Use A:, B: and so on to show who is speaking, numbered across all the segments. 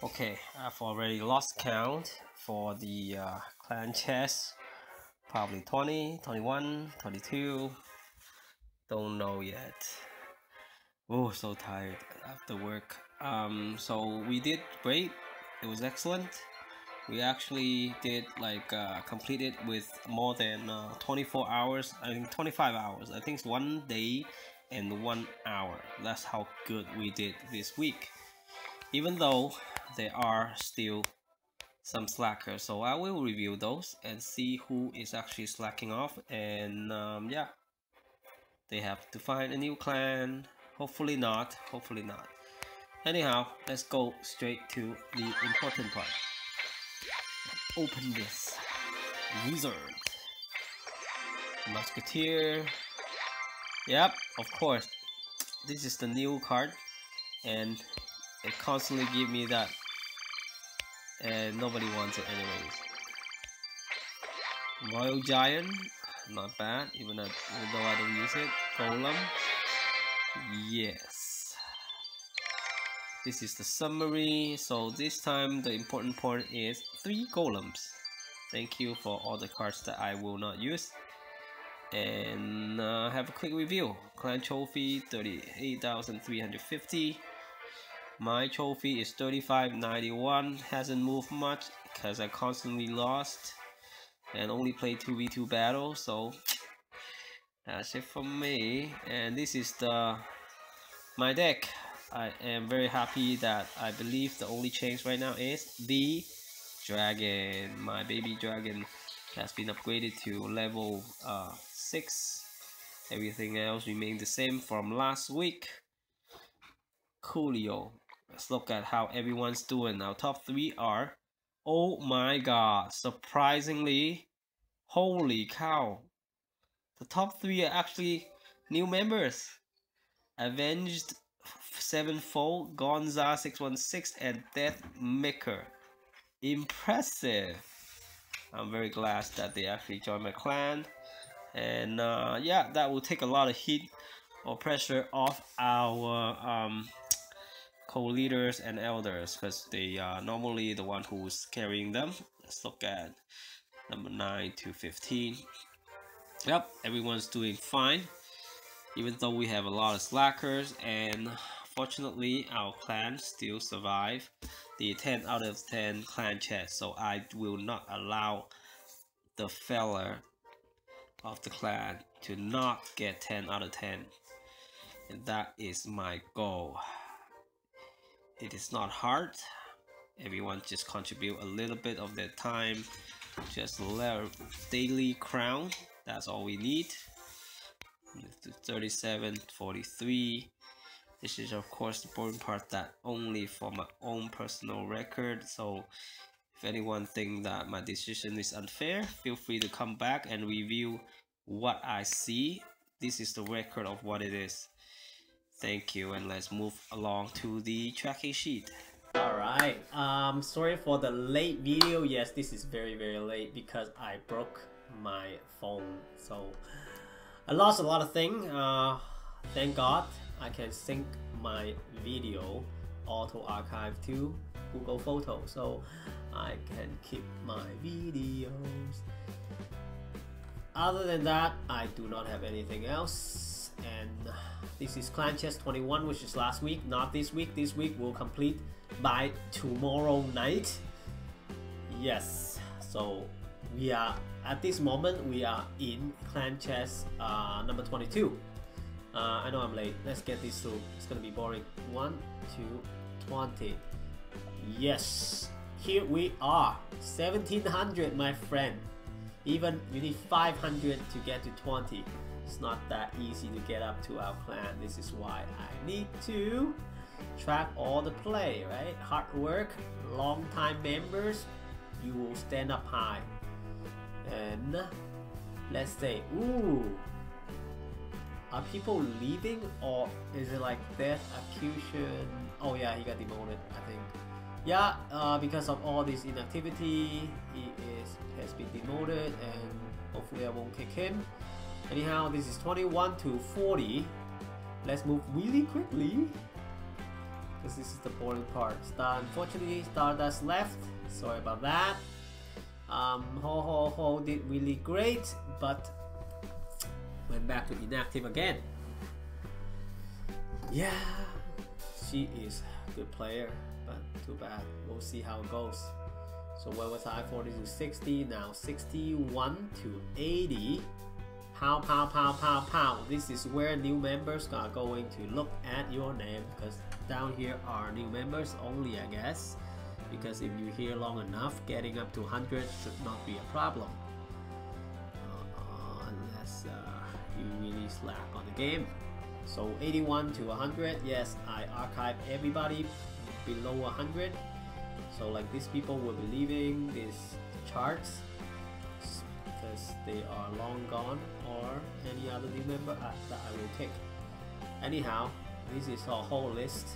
A: Okay, I've already lost count for the uh, clan chest. Probably 20, 21, 22. Don't know yet. Oh, so tired after work. Um, so we did great. It was excellent. We actually did like uh, completed with more than uh, 24 hours. I think 25 hours. I think it's one day and one hour. That's how good we did this week. Even though there are still some slackers. So I will review those and see who is actually slacking off. And um, yeah they have to find a new clan. Hopefully not. Hopefully not. Anyhow let's go straight to the important part. Open this wizard. Musketeer. Yep of course. This is the new card. And it constantly give me that and nobody wants it anyways. Royal Giant, not bad, even, though I don't use it. Golem, yes. This is the summary, so this time the important point is 3 golems. Thank you for all the cards that I will not use. And uh, have a quick review. Clan Trophy 38,350. My trophy is 35.91, hasn't moved much because I constantly lost and only played 2v2 battles, so that's it for me. And this is the my deck. I am very happy that I believe the only change right now is the dragon. My baby dragon has been upgraded to level uh, 6. Everything else remained the same from last week. Coolio Let's look at how everyone's doing now. Top three are, oh my god, surprisingly, holy cow. The top three are actually new members. Avenged Sevenfold, Gonza 616, and Death Maker. Impressive. I'm very glad that they actually joined my clan. And uh, yeah, that will take a lot of heat or pressure off our um, co-leaders and elders because they are normally the one who's carrying them. Let's look at number 9 to 15 yep everyone's doing fine even though we have a lot of slackers and fortunately our clan still survive the 10 out of 10 clan chest so I will not allow the fella of the clan to not get 10 out of 10 and that is my goal it is not hard. Everyone just contribute a little bit of their time. Just a daily crown that's all we need. 37 43 this is of course the important part that only for my own personal record. So if anyone think that my decision is unfair feel free to come back and review what I see. This is the record of what it is Thank you, and let's move along to the tracking sheet.
B: Alright, um, sorry for the late video. Yes, this is very, very late because I broke my phone. So, I lost a lot of things. Uh, thank God I can sync my video auto archive to Google Photo so I can keep my videos. Other than that, I do not have anything else and this is Clan Chest 21, which is last week, not this week. This week will complete by tomorrow night. Yes, so we are at this moment we are in Clan Chest uh, number 22. Uh, I know I'm late. Let's get this through. It's gonna be boring. One, two, 20. Yes, here we are. 1700, my friend. Even you need 500 to get to 20. It's not that easy to get up to our clan. This is why I need to track all the play, right? Hard work, long time members, you will stand up high. And let's say, ooh, are people leaving or is it like death accusation? Oh yeah, he got demoted, I think. Yeah, uh, because of all this inactivity, he is has been demoted and hopefully I won't kick him. Anyhow, this is 21 to 40. Let's move really quickly. because this is the boring part. Star, unfortunately, Stardust left. Sorry about that. Um, Ho Ho Ho did really great, but went back to inactive again. Yeah, she is a good player, but too bad. We'll see how it goes. So where was I? 40 to 60, now 61 to 80. Pow, pow, pow, pow, pow. This is where new members are going to look at your name because down here are new members only, I guess. Because if you're here long enough, getting up to 100 should not be a problem. Uh, unless uh, you really slack on the game. So 81 to 100, yes, I archive everybody below 100. So like these people will be leaving these charts because they are long gone or any other new member uh, that I will take. Anyhow, this is our whole list.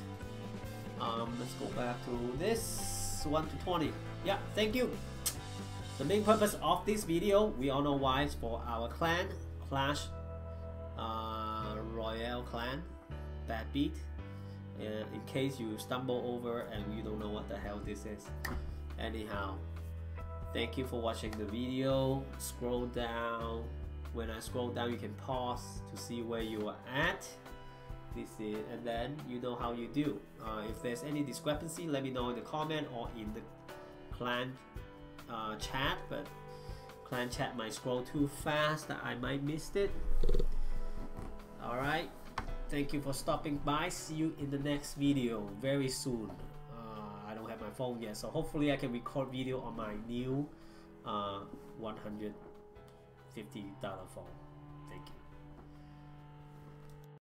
B: Um, let's go back to this 1 to 20. Yeah, thank you. The main purpose of this video, we all know why, is for our clan, Clash uh, Royale Clan, Bad Beat. Uh, in case you stumble over and you don't know what the hell this is. Anyhow, thank you for watching the video. Scroll down. When I scroll down, you can pause to see where you are at. This is, and then you know how you do. Uh, if there's any discrepancy, let me know in the comment or in the clan uh, chat. But clan chat might scroll too fast I might missed it. Alright, thank you for stopping by. See you in the next video very soon. Uh, I don't have my phone yet, so hopefully I can record video on my new uh, $150 phone.